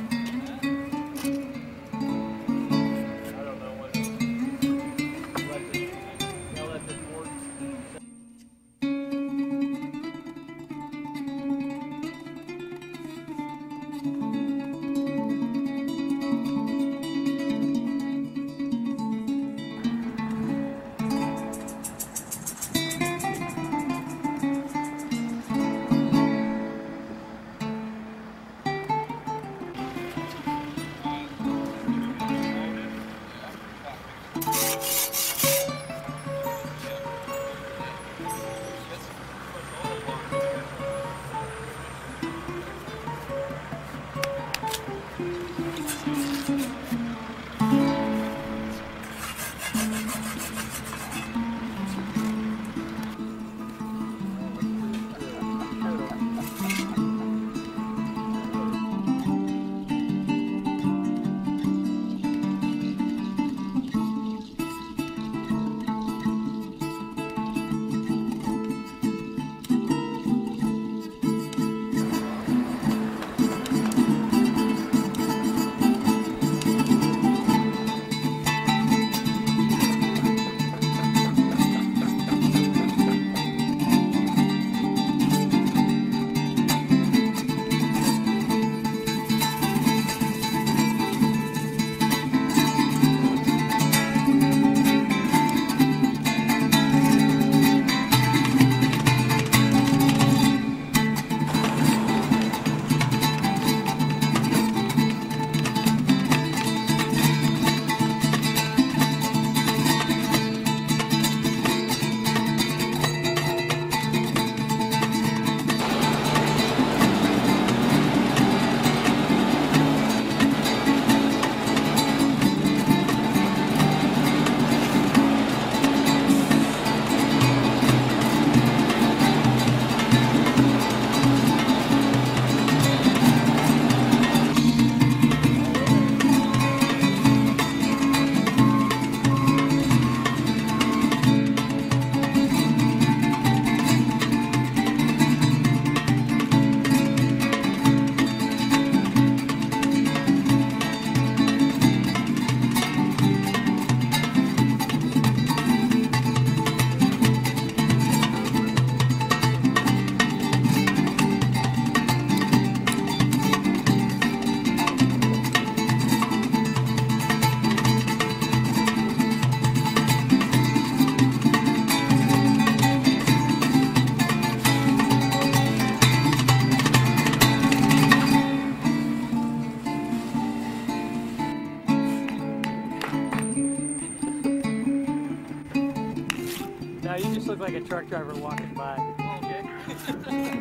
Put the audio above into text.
now. Look like a truck driver walking by. Oh, okay.